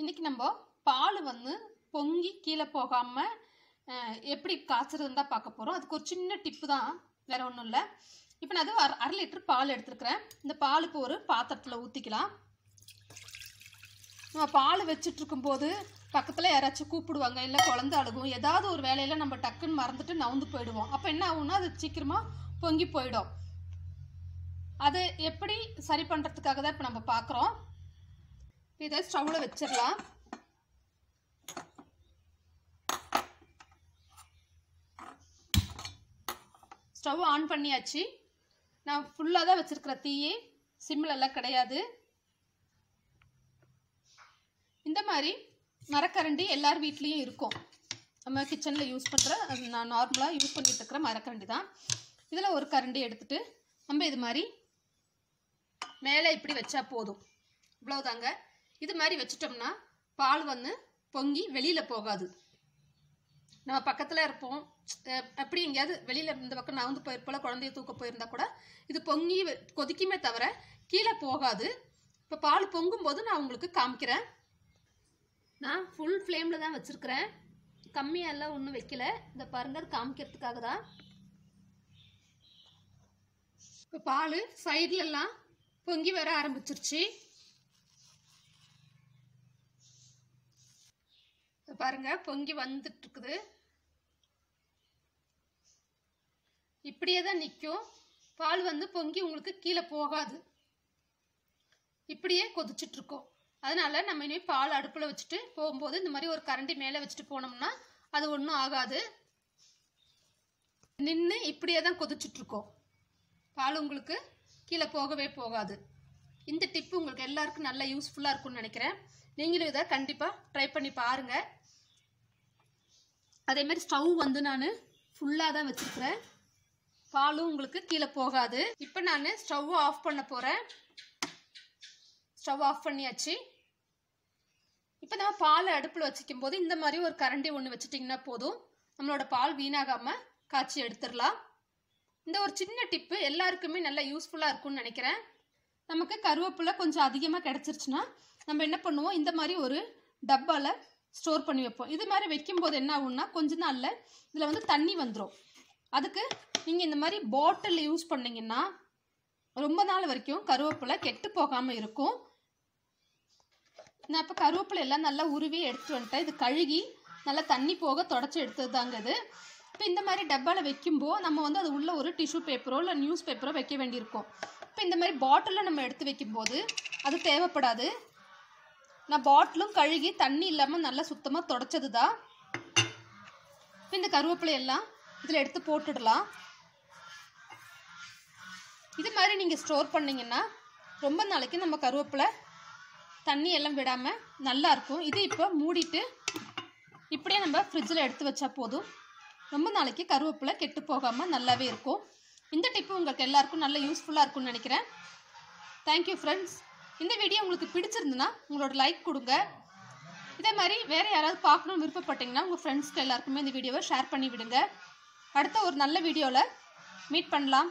இன்னைக்கு நம்ம பால் வந்து பொங்கி கீழே போகாமல் எப்படி காய்ச்சறதுன்னு தான் பார்க்க போகிறோம் அதுக்கு ஒரு சின்ன டிப்பு தான். வேற ஒன்றும் இல்லை. இப்போ நான் அது அரை லிட்டர் பால் எடுத்துருக்கிறேன். இந்த பாலுக்கு ஒரு பாத்திரத்தில் ஊற்றிக்கலாம் நம்ம பால் வச்சுட்ருக்கும்போது பக்கத்தில் யாராச்சும் கூப்பிடுவாங்க இல்லை குழந்தை அழுகும் ஏதாவது ஒரு வேலையில் நம்ம டக்குன்னு மறந்துட்டு நவுந்து போயிடுவோம். அப்போ என்ன ஆகும்னா அது சீக்கிரமாக பொங்கி போயிடும். அது எப்படி சரி பண்ணுறதுக்காக தான் இப்போ நம்ம பார்க்குறோம் இதை ஸ்டவ்வில் வச்சிடலாம் ஸ்டவ் ஆன் பண்ணியாச்சு. நான் ஃபுல்லாக தான் வச்சுருக்கிற தீயே. சிம்மிலெல்லாம் கிடையாது. இந்த மாதிரி மரக்கரண்டி எல்லார் வீட்லேயும் இருக்கும். நம்ம கிச்சனில் யூஸ் பண்ணுற நான் நார்மலாக யூஸ் பண்ணிட்டு இருக்கிற மரக்கரண்டி தான். இதில் ஒரு கரண்டி எடுத்துகிட்டு நம்ம இது மாதிரி மேலே இப்படி வச்சா போதும். இவ்வளோதாங்க இது மாதிரி வச்சிட்டோம்னா பால் வந்து பொங்கி வெளியில் போகாது. நம்ம பக்கத்தில் இருப்போம். எப்படி அப்படி எங்கேயாவது வெளியில் இந்த பக்கம் நான் வந்து போயிருப்போல குழந்தைய தூக்க போயிருந்தா கூட இது பொங்கி கொதிக்குமே தவிர கீழே போகாது. இப்போ பால் பொங்கும்போது நான் உங்களுக்கு காமிக்கிறேன். நான் ஃபுல் ஃப்ளேமில் தான் வச்சுருக்கிறேன். கம்மியெல்லாம் ஒன்றும் வைக்கல. இந்த பாருங்க அது காமிக்கிறதுக்காக தான். இப்போ பால் சைட்லலாம் பொங்கி வர ஆரம்பிச்சிருச்சு. இப்போ பாருங்கள் பொங்கி வந்துட்டுருக்குது. இப்படியே தான் நிற்கும் பால் வந்து பொங்கி உங்களுக்கு கீழே போகாது. இப்படியே கொதிச்சிட்ருக்கோம் அதனால் நம்ம இனிமேல் பால் அடுப்பில் வச்சுட்டு போகும்போது இந்த மாதிரி ஒரு கரண்டி மேலே வச்சுட்டு போனோம்னா அது ஒன்றும் ஆகாது. நின்று இப்படியே தான் கொதிச்சிட்ருக்கோம் பால் உங்களுக்கு கீழே போகவே போகாது. இந்த டிப்பு உங்களுக்கு எல்லாருக்கும் நல்லா யூஸ்ஃபுல்லாக இருக்கும்னு நினைக்கிறேன். நீங்களும் இதை கண்டிப்பாக ட்ரை பண்ணி பாருங்கள் அதே மாதிரி ஸ்டவ் வந்து நான் ஃபுல்லாக தான் வச்சுருக்கிறேன். பாலும் உங்களுக்கு கீழே போகாது. இப்போ நான் ஸ்டவ் ஆஃப் பண்ண போகிறேன் ஸ்டவ் ஆஃப் பண்ணியாச்சு. இப்போ நம்ம பாலை அடுப்பில் வச்சுக்கும் போது இந்த மாதிரி ஒரு கரண்டி ஒன்று வச்சுட்டிங்கன்னா போதும். நம்மளோட பால் வீணாகாமல் காய்ச்சி எடுத்துடலாம். இந்த ஒரு சின்ன டிப்பு எல்லாருக்குமே நல்லா யூஸ்ஃபுல்லாக இருக்கும்னு நினைக்கிறேன். நமக்கு கருவேப்பிலை கொஞ்சம் அதிகமாக கிடச்சிருச்சுன்னா நம்ம என்ன பண்ணுவோம்? இந்த மாதிரி ஒரு டப்பாவில் ஸ்டோர் பண்ணி வைப்போம். இது மாதிரி வைக்கும்போது என்ன ஆகும்னா கொஞ்ச நாளில் இதில் வந்து தண்ணி வந்துடும் அதுக்கு நீங்கள் இந்த மாதிரி பாட்டில் யூஸ் பண்ணிங்கன்னா ரொம்ப நாள் வரைக்கும் கருவேப்பிலை கெட்டு போகாமல் இருக்கும். நான் இப்போ கருவேப்பிலை எல்லாம் நல்லா உருவி எடுத்து வந்துட்டேன். இது கழுகி நல்லா தண்ணி போக தொடச்சி எடுத்தது தாங்க இது. இப்போ இந்த மாதிரி டப்பாவில் வைக்கும்போது நம்ம வந்து அது உள்ள ஒரு டிஷ்யூ பேப்பரோ இல்லை நியூஸ் பேப்பரோ வைக்க வேண்டியிருக்கும். இப்போ இந்த மாதிரி பாட்டிலில் நம்ம எடுத்து வைக்கும்போது அது தேவைப்படாது. நான் பாட்டிலும் கழுகி தண்ணி இல்லாமல் நல்லா சுத்தமாக தொடச்சது தான் இப்போ இந்த கருவேப்பிலை எல்லாம் இதில் எடுத்து போட்டுடலாம். இது மாதிரி நீங்கள் ஸ்டோர் பண்ணிங்கன்னா ரொம்ப நாளைக்கு நம்ம கருவேப்பிலை தண்ணி எல்லாம் விடாமல் நல்லா இருக்கும். இது இப்போ மூடிட்டு இப்படியே நம்ம ஃப்ரிட்ஜில் எடுத்து வச்சா போதும். ரொம்ப நாளைக்கு கருவேப்பிலை கெட்டு போகாமல் நல்லாவே இருக்கும். இந்த டிப்பு உங்களுக்கு எல்லாருக்கும் நல்ல யூஸ்ஃபுல்லாக இருக்கும்னு நினைக்கிறேன். தேங்க்யூ ஃப்ரெண்ட்ஸ் இந்த வீடியோ உங்களுக்கு பிடிச்சிருந்துன்னா உங்களோட லைக் கொடுங்க. இதே மாதிரி வேறு யாராவது பார்க்கணும்னு விருப்பப்பட்டீங்கன்னா உங்கள் ஃப்ரெண்ட்ஸ்க்கு எல்லாருக்குமே இந்த வீடியோவை ஷேர் பண்ணி விடுங்க அடுத்த ஒரு நல்ல வீடியோவில் மீட் பண்ணலாம்.